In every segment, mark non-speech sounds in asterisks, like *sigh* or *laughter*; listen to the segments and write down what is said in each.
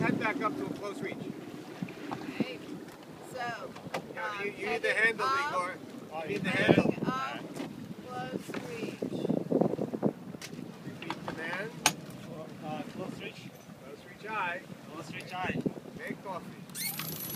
head back up to a close reach. Okay. So, Yeah, um, you, you need the handle, up, Igor. Oh, You need the handle. up, close reach. Repeat command. Uh, close reach. Close reach aye. Close reach aye. Make coffee.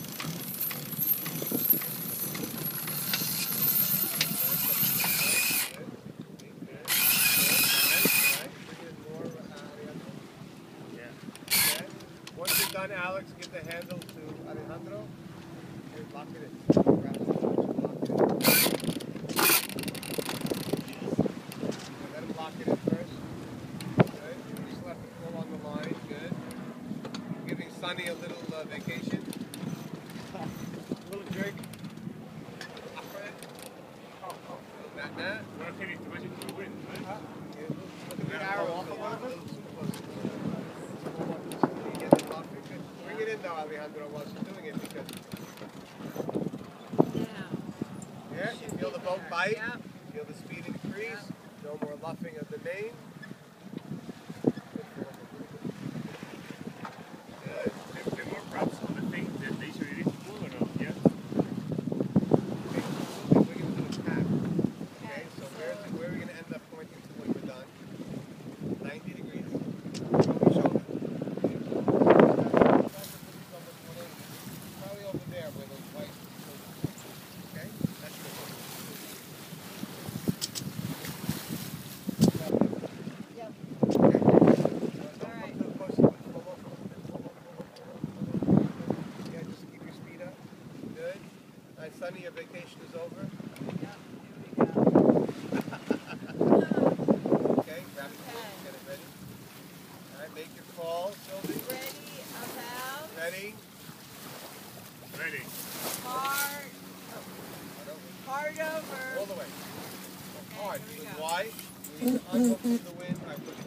Alex, give the handle to Alejandro. Here, lock it in. Grab the lock it in. Let him lock it in first. Good. You just let it pull on the line. Good. Giving Sonny a little uh, vacation. *laughs* little drink. Alfred. Matt, Matt. We're heading to Magic to win, right? Huh? Yeah, Look at the arrow off a little bit. You get the coffee? Good. It Alejandro, she's doing it because yeah, you feel the boat bite, Yep. feel the speed increase, no more luffing of the main. Good. There- there more props on the thing that they should it full or no? Yeah. Okay, so we're gonna do a tack. Okay, Okay, so so- where's where are we gonna end up pointing to when we're done? 90 degrees. Shoulder, shoulder. Probably over there where those white Okay? That's good. Yep. Okay. Don't All come right. to the post sequence. Slow mo, slow mo, slow mo. Yeah, just keep your speed up. Good. All right, Sonny, your vacation is over. Yep. *laughs* Here we go. Okay, grab it, Okay. get it ready. All right, make your call, Sylvie. Ready about Ready? Ready. hard, hard All the way. Okay, Hard, here we why? We need to unhook from the wind. All right, put